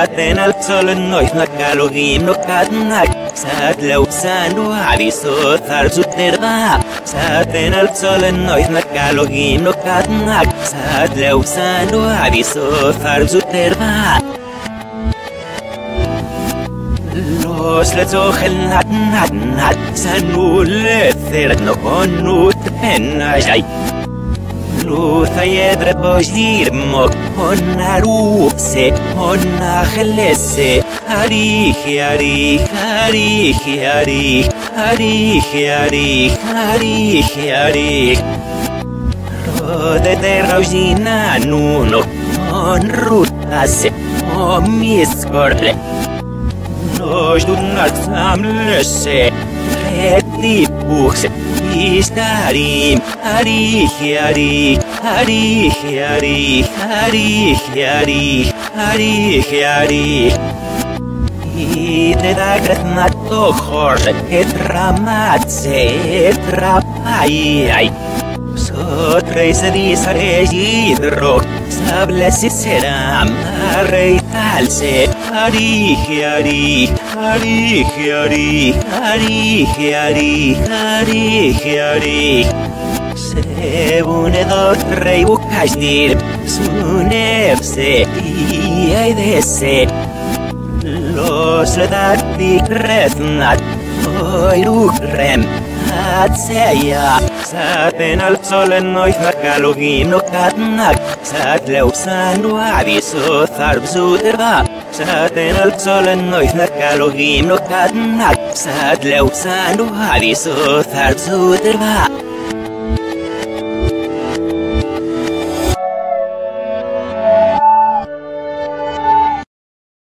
aten al sol enois na calo gino kat hak zat law sanu ali sou farzut nerwa aten al sol enois na calo gino kat hak zat law sanu ali sou farzut nerwa los letu khalnad nad nad zat mulu thirno bonu enna jay lu sayadra bishnir μοκ Όνα ρούψε, όνα χλέσε Χαρίχε αρί, χαρίχε αρί Χαρίχε αρί, χαρίχε αρί Ρόδε τεραουζίνα νούνο Όν ρούτασε, ο μισκορλε Νος του να τσάμλεσε Hari, Hari, Hari, Hari, Hari, Hari. τα δάκρυμα το χόρτ, ετραμάτσε, ετραπάει. Ψώτρες δυσαρέγει δρόκ, στα βλασίσερα μαρεϊτάλσε. Hari, Hari, Hari, Hari, Segun edo reibu kaizdir Zune ze iaideze Los ledatik reznat Oiru rem Atzeia. Zaten altzolen noizak alugino katnak Zat leu zanua bizo zarbzu derba Zaten altzolen noiznak alugino katnak Zat leu zanua bizo zarbzu